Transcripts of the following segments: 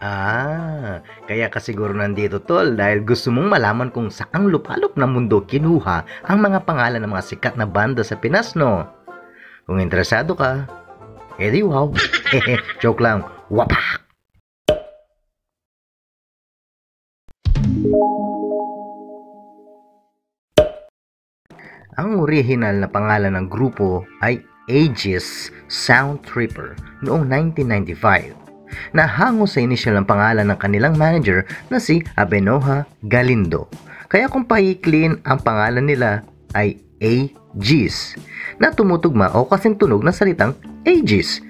Ah, kaya ka siguro nandito tol dahil gusto mong malaman kung saang lupalop ng mundo kinuha ang mga pangalan ng mga sikat na banda sa Pinas, no? Kung interesado ka, edi wow. Joke lang. Wapak! Ang original na pangalan ng grupo ay Aegis Sound Tripper noong 1995. Nahango sa inisyal ng pangalan ng kanilang manager na si Abenoha Galindo. Kaya kung pahiklin ang pangalan nila ay Aegis na tumutugma o kasing tunog ng salitang Aegis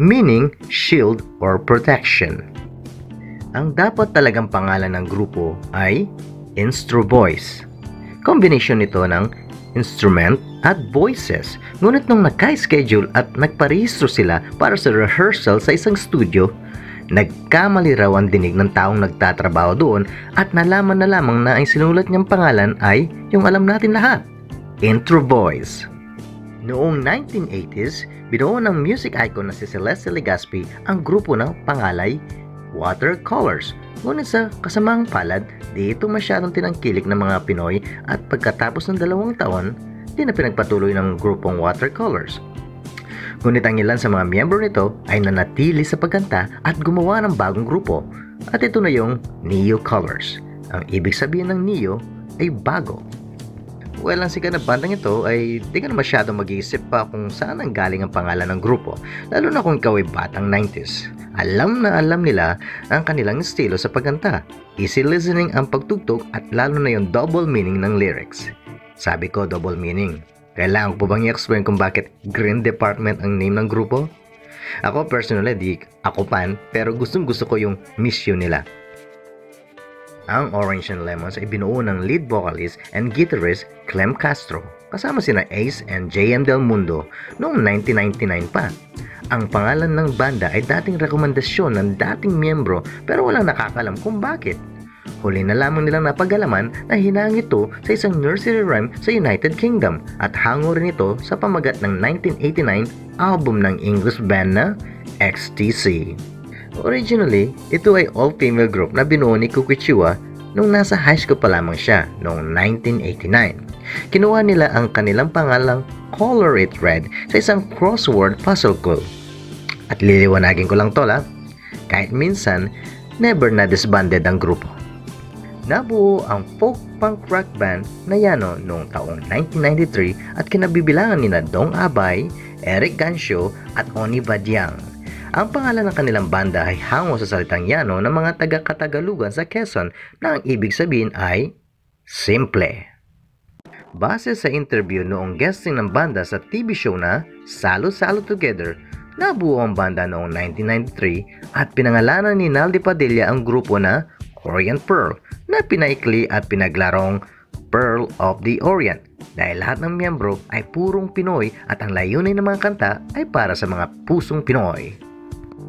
meaning shield or protection. Ang dapat talagang pangalan ng grupo ay Instro Boys. Combination nito ng instrument at voices. Ngunit nung nagka-schedule at nagparehistro sila para sa rehearsal sa isang studio, nagkamali raw ang dinig ng taong nagtatrabaho doon at nalaman na lamang na ang sinulat niyang pangalan ay yung alam natin lahat, Intro Voice. Noong 1980s, binuo ng music icon na si Celeste Legaspi ang grupo ng pangalay Watercolors. Ngunit sa kasamang palad, di ito masyadong tinangkilik ng mga Pinoy at pagkatapos ng dalawang taon, di na pinagpatuloy ng grupong Watercolors. Ngunit ang ilan sa mga miyembro nito ay nanatili sa pagkanta at gumawa ng bagong grupo at ito na yung Neo Colors. Ang ibig sabihin ng Neo ay bago well, ang sikat na bandang ito ay di ka na masyadong mag-iisip pa kung saan ang galing ang pangalan ng grupo, lalo na kung ikaw ay batang 90s. Alam na alam nila ang kanilang estilo sa pagkanta. Easy listening ang pagtugtog at lalo na yung double meaning ng lyrics. Sabi ko double meaning. Kailangan ko bang i-explain kung bakit Green Department ang name ng grupo? Ako personally di ako pan pero gustong gusto ko yung mission nila ang Orange and Lemons ay binuo ng lead vocalist and guitarist Clem Castro kasama sina Ace and JM Del Mundo noong 1999 pa. Ang pangalan ng banda ay dating rekomendasyon ng dating miyembro pero walang nakakalam kung bakit. Huli na lamang nilang napagalaman na hinang ito sa isang nursery rhyme sa United Kingdom at hango rin ito sa pamagat ng 1989 album ng English band na XTC. Originally, ito ay all-female group na binuo ni Kukichiwa nung nasa high school pa lamang siya noong 1989. Kinuha nila ang kanilang pangalang Color It Red sa isang crossword puzzle club. At liliwanagin ko lang to la, kahit minsan, never na disbanded ang grupo. Nabuo ang folk punk rock band na Yano noong taong 1993 at kinabibilangan nina Dong Abay, Eric Gansho at Oni Badyang. Ang pangalan ng kanilang banda ay hango sa salitang Yano ng mga taga-Katagalugan sa Quezon na ang ibig sabihin ay simple. Base sa interview noong guesting ng banda sa TV show na Salo Salo Together, nabuo ang banda noong 1993 at pinangalanan ni Naldi Padilla ang grupo na Korean Pearl na pinaikli at pinaglarong Pearl of the Orient dahil lahat ng miyembro ay purong Pinoy at ang layunin ng mga kanta ay para sa mga pusong Pinoy.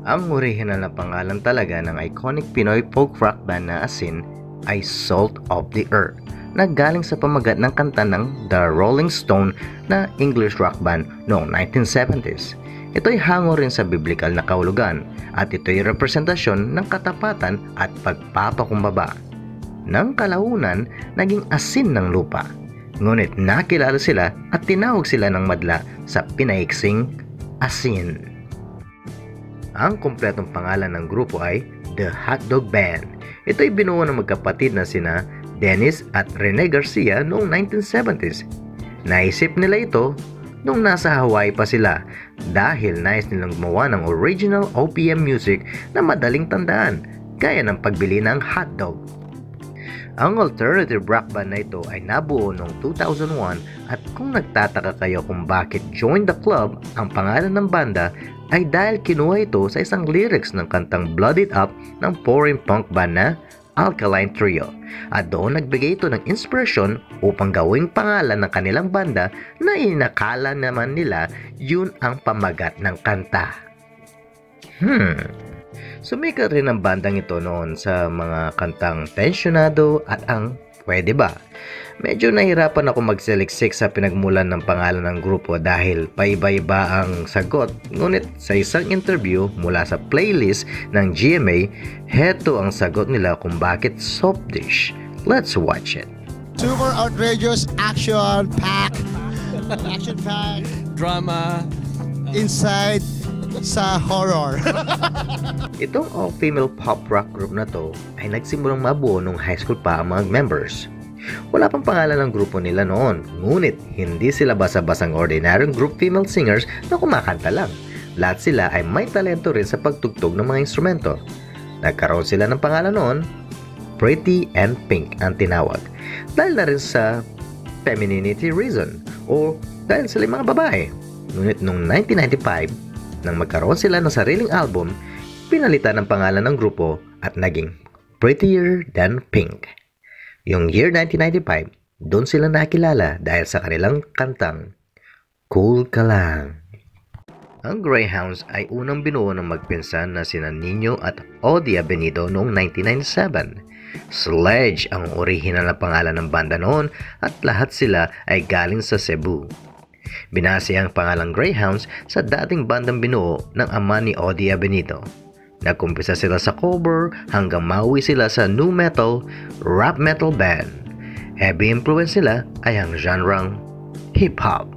Ang original na pangalan talaga ng iconic Pinoy folk rock band na asin ay Salt of the Earth na galing sa pamagat ng kanta ng The Rolling Stone na English rock band noong 1970s. Ito'y hango rin sa biblical na kahulugan at ito'y representasyon ng katapatan at pagpapakumbaba. Nang kalaunan, naging asin ng lupa. Ngunit nakilala sila at tinawag sila ng madla sa pinaiksing asin. Ang kumpletong pangalan ng grupo ay The Hotdog Band. Ito ay binuo ng magkapatid na sina Dennis at Rene Garcia noong 1970s. Naisip nila ito nung nasa Hawaii pa sila dahil nais nilang gumawa ng original OPM music na madaling tandaan gaya ng pagbili ng hotdog. Ang alternative rock band na ito ay nabuo noong 2001 at kung nagtataka kayo kung bakit Join the Club ang pangalan ng banda ay dahil kinuha ito sa isang lyrics ng kantang Blood It Up ng foreign punk band na Alkaline Trio at doon nagbigay ito ng inspirasyon upang gawing pangalan ng kanilang banda na inakala naman nila yun ang pamagat ng kanta. Hmm, sumikat rin ang bandang ito noon sa mga kantang Tensionado at ang Pwede Ba? Medyo nahirapan ako magseliksik sa pinagmulan ng pangalan ng grupo dahil paiba-iba ang sagot. Ngunit sa isang interview mula sa playlist ng GMA, heto ang sagot nila kung bakit soft dish. Let's watch it. Super outrageous action pack. action pack drama. inside sa horror. Itong all-female pop rock group na to ay nagsimulang mabuo nung high school pa ang mga members. Wala pang pangalan ng grupo nila noon, ngunit hindi sila basa-basang ordinaryong group female singers na kumakanta lang. Lahat sila ay may talento rin sa pagtugtog ng mga instrumento. Nagkaroon sila ng pangalan noon, Pretty and Pink ang tinawag. Dahil na rin sa femininity reason o dahil sila mga babae. Ngunit noong 1995, nang magkaroon sila ng sariling album, pinalitan ang pangalan ng grupo at naging Prettier Than Pink. Yung year 1995, doon sila nakilala dahil sa kanilang kantang Cool Ka Lang. Ang Greyhounds ay unang binuo ng magpinsan na sina Nino at Odia Benito noong 1997. Sledge ang orihinal na pangalan ng banda noon at lahat sila ay galing sa Cebu. Binase ang pangalang Greyhounds sa dating bandang binuo ng ama ni Odia Benito. Nagkumpisa sila sa cover hanggang mauwi sila sa new metal, rap metal band. Heavy influence nila ay ang genre hip-hop.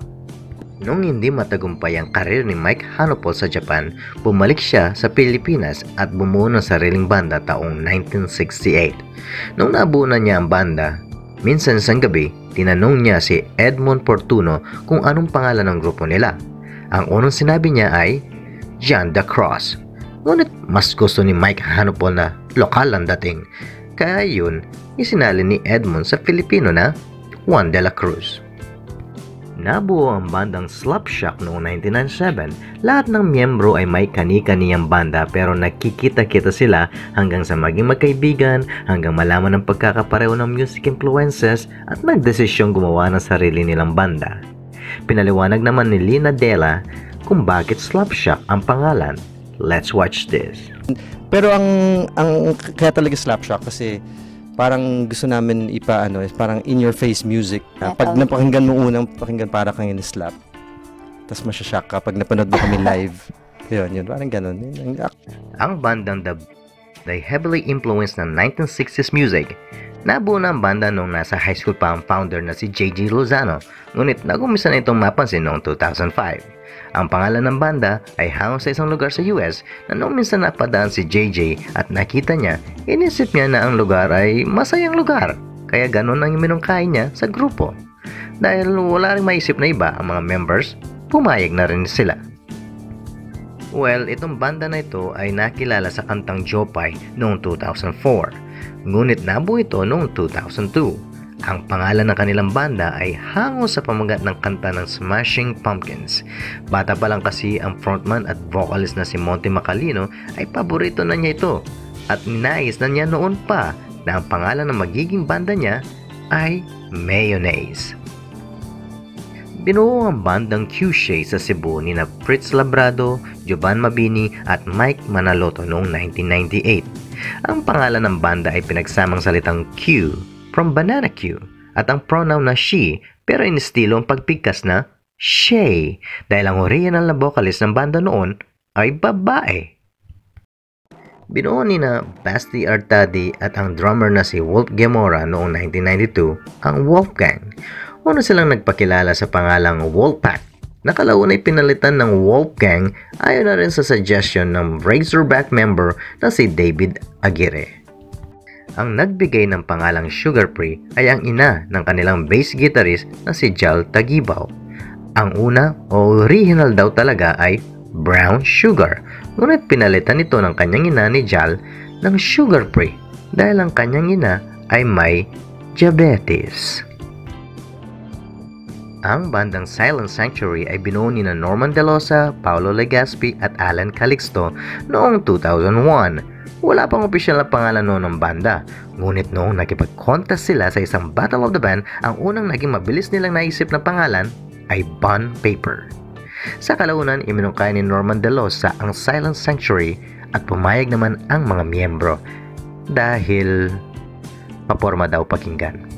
Nung hindi matagumpay ang karir ni Mike Hanopol sa Japan, bumalik siya sa Pilipinas at bumuo ng sariling banda taong 1968. Nung nabuo na niya ang banda, minsan sa gabi, tinanong niya si Edmond Portuno kung anong pangalan ng grupo nila. Ang unang sinabi niya ay John the Cross. Ngunit mas gusto ni Mike Hanopol na lokal ang dating. Kaya yun, isinali ni Edmond sa Filipino na Juan de la Cruz. Nabuo ang bandang Slapshot noong 1997. Lahat ng miyembro ay may kani-kaniyang banda pero nakikita-kita sila hanggang sa maging magkaibigan, hanggang malaman ang pagkakapareho ng music influences at nagdesisyong gumawa ng sarili nilang banda. Pinaliwanag naman ni Lina Dela kung bakit Slapshot ang pangalan. Let's watch this. Pero ang ang kaya talaga Slapshot kasi parang gusto namin ipa ano, is parang in your face music. Uh, pag napakinggan mo unang pakinggan para kang in-slap. Tapos masya-shock ka pag napanood mo kami live. Yun, yun. Parang ganun. Yun, ang- Ang bandang The ay heavily influenced ng 1960s music. Nabuo na ang banda nung nasa high school pa ang founder na si JG Lozano, ngunit nagumisa na itong mapansin noong 2005. Ang pangalan ng banda ay hango sa isang lugar sa US na nung minsan napadaan si JJ at nakita niya, inisip niya na ang lugar ay masayang lugar. Kaya ganun ang iminungkain niya sa grupo. Dahil wala rin maisip na iba ang mga members, pumayag na rin sila. Well, itong banda na ito ay nakilala sa kantang Jopay noong 2004. Ngunit nabuo ito noong 2002. Ang pangalan ng kanilang banda ay hango sa pamagat ng kanta ng Smashing Pumpkins. Bata pa lang kasi ang frontman at vocalist na si Monty Macalino ay paborito na niya ito at ninais na niya noon pa na ang pangalan ng magiging banda niya ay Mayonnaise. Binuo ang bandang Q-Shay sa Cebu ni na Fritz Labrado, Jovan Mabini at Mike Manaloto noong 1998. Ang pangalan ng banda ay pinagsamang salitang Q from Banana Q at ang pronoun na she pero inistilo ang pagpigkas na Shay dahil ang original na vocalist ng banda noon ay babae. Binuo ni na Basti Artadi at ang drummer na si Wolf Gemora noong 1992 ang Wolfgang. Una silang nagpakilala sa pangalang Wolfpack. Nakalaon ay pinalitan ng Wolfgang ayon na rin sa suggestion ng Razorback member na si David Aguirre. Ang nagbigay ng pangalang Sugar Free ay ang ina ng kanilang bass guitarist na si Jal Tagibaw. Ang una o original daw talaga ay Brown Sugar, ngunit pinalitan ito ng kanyang ina ni Jal ng Sugar Free dahil ang kanyang ina ay may diabetes. Ang bandang Silent Sanctuary ay binuo ni Norman Delosa, Paolo Legaspi at Alan Calixto noong 2001. Wala pang opisyal na pangalan noon ng banda. Ngunit noong nakipag-contest sila sa isang Battle of the Band, ang unang naging mabilis nilang naisip na pangalan ay Bond Paper. Sa kalaunan, iminungkay ni Norman Delosa ang Silent Sanctuary at pumayag naman ang mga miyembro dahil paporma daw pakinggan.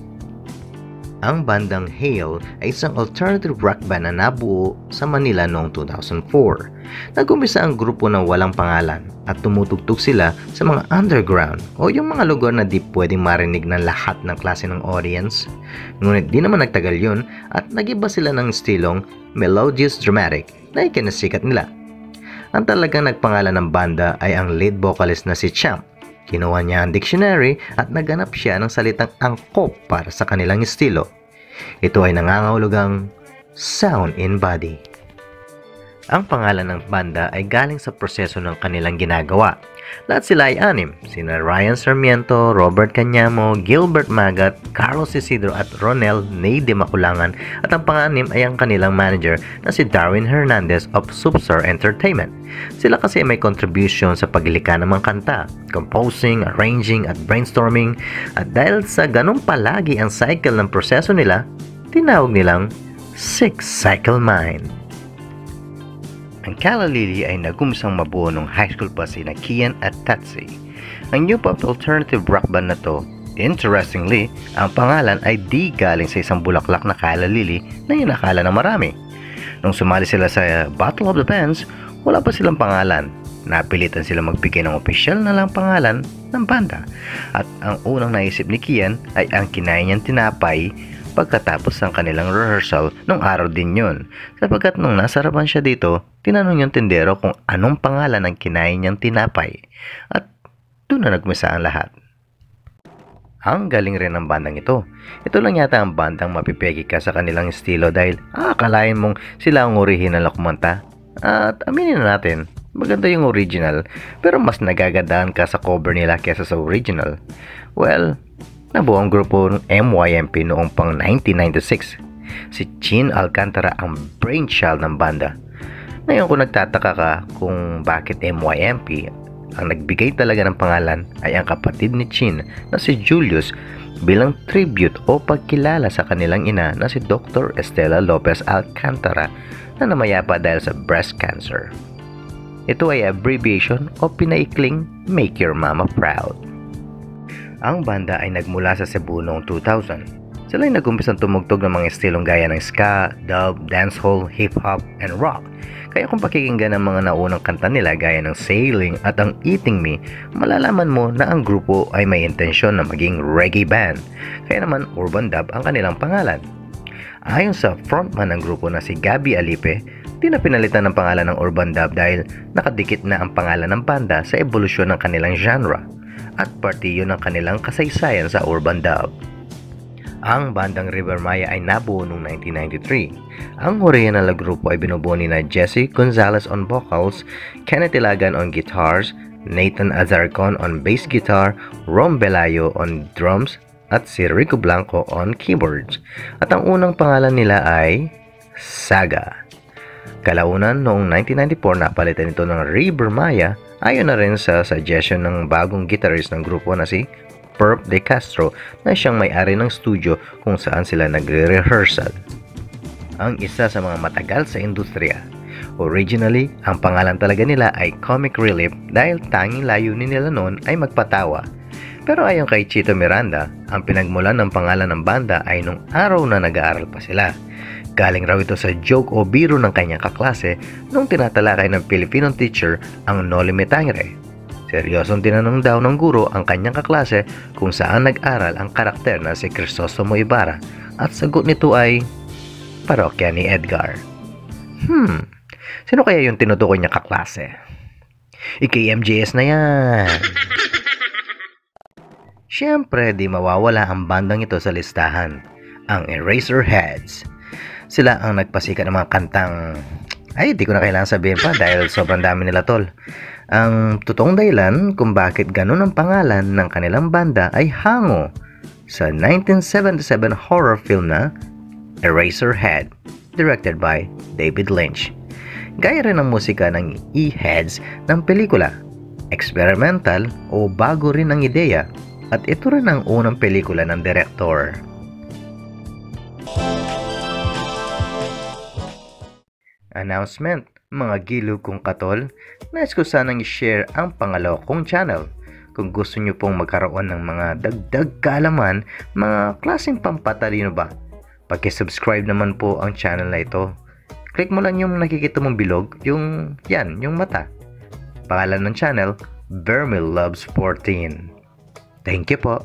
Ang bandang Hail ay isang alternative rock band na nabuo sa Manila noong 2004. Nag-umpisa ang grupo ng walang pangalan at tumutugtog sila sa mga underground o yung mga lugar na di pwedeng marinig ng lahat ng klase ng audience. Ngunit di naman nagtagal yun at nagiba sila ng stilong melodious dramatic na ikinasikat nila. Ang talagang nagpangalan ng banda ay ang lead vocalist na si Champ Kinuha niya ang dictionary at naganap siya ng salitang angkop para sa kanilang estilo. Ito ay nangangahulugang sound in body. Ang pangalan ng banda ay galing sa proseso ng kanilang ginagawa. Lahat sila ay anim, sina Ryan Sarmiento, Robert Canyamo, Gilbert Magat, Carlos Isidro at Ronel Ney de Maculangan at ang panganim ay ang kanilang manager na si Darwin Hernandez of Substar Entertainment. Sila kasi may contribution sa paglikha ng mga kanta, composing, arranging at brainstorming at dahil sa ganun palagi ang cycle ng proseso nila, tinawag nilang Six Cycle Mind. Ang Kalalili ay nagumsang mabuo nung high school pa si Kian at Tatsi. Ang new pop alternative rock band na to, interestingly, ang pangalan ay di galing sa isang bulaklak na Kalalili na inakala ng marami. Nung sumali sila sa Battle of the Bands, wala pa silang pangalan. Napilitan sila magbigay ng opisyal na lang pangalan ng banda. At ang unang naisip ni Kian ay ang kinain niyang tinapay pagkatapos ng kanilang rehearsal nung araw din yun. Sapagkat nung nasarapan siya dito, tinanong yung tindero kung anong pangalan ng kinain niyang tinapay. At doon na nagmisa ang lahat. Ang galing rin ng bandang ito. Ito lang yata ang bandang mapipegi ka sa kanilang estilo dahil akalain mong sila ang original na kumanta. At aminin na natin, maganda yung original pero mas nagagandaan ka sa cover nila kesa sa original. Well, Nabuo ang grupo ng MYMP noong pang 1996. Si Chin Alcantara ang brainchild ng banda. Ngayon kung nagtataka ka kung bakit MYMP, ang nagbigay talaga ng pangalan ay ang kapatid ni Chin na si Julius bilang tribute o pagkilala sa kanilang ina na si Dr. Estela Lopez Alcantara na namayapa dahil sa breast cancer. Ito ay abbreviation o pinaikling Make Your Mama Proud. Ang banda ay nagmula sa Cebu noong 2000. Sila ay nagumpisang tumugtog ng mga estilong gaya ng ska, dub, dancehall, hip-hop, and rock. Kaya kung pakikinggan ang mga naunang kanta nila gaya ng Sailing at ang Eating Me, malalaman mo na ang grupo ay may intensyon na maging reggae band. Kaya naman urban dub ang kanilang pangalan. Ayon sa frontman ng grupo na si Gabi Alipe, di na pinalitan ng pangalan ng urban dub dahil nakadikit na ang pangalan ng banda sa ebolusyon ng kanilang genre at partiyo ng kanilang kasaysayan sa urban dub. Ang bandang River Maya ay nabuo noong 1993. Ang original na grupo ay binubuo ni na Jesse Gonzalez on vocals, Kenneth Ilagan on guitars, Nathan Azarcon on bass guitar, Rom Belayo on drums, at si Rico Blanco on keyboards. At ang unang pangalan nila ay Saga. Kalaunan noong 1994 napalitan ito ng River Maya Ayon na rin sa suggestion ng bagong guitarist ng grupo na si Perp De Castro na siyang may-ari ng studio kung saan sila nagre-rehearsal. Ang isa sa mga matagal sa industriya. Originally, ang pangalan talaga nila ay Comic Relief dahil tanging layunin nila noon ay magpatawa. Pero ayon kay Chito Miranda, ang pinagmulan ng pangalan ng banda ay nung araw na nag-aaral pa sila. Galing raw ito sa joke o biro ng kanyang kaklase nung tinatalakay ng Filipinong teacher ang Noli Me Tangere. Seryosong tinanong daw ng guro ang kanyang kaklase kung saan nag-aral ang karakter na si Crisostomo Ibarra at sagot nito ay parokya ni Edgar. Hmm, sino kaya yung tinutukoy niya kaklase? IKMJS na yan. Siyempre, di mawawala ang bandang ito sa listahan, ang Eraserheads. Sila ang nagpasikat ng mga kantang ay, di ko na kailangan sabihin pa dahil sobrang dami nila tol. Ang totoong dahilan kung bakit ganun ang pangalan ng kanilang banda ay hango sa 1977 horror film na Eraserhead, directed by David Lynch. Gaya rin ang musika ng E-Heads ng pelikula. Experimental o bago rin ang ideya at ito rin ang unang pelikula ng director. Announcement, mga gilo kong katol, nais ko sanang i-share ang pangalaw kong channel. Kung gusto nyo pong magkaroon ng mga dagdag kaalaman, mga klaseng pampatalino ba, Paki-subscribe naman po ang channel na ito. Click mo lang yung nakikita mong bilog, yung yan, yung mata. Pangalan ng channel, Vermil Loves 14. Thank you po.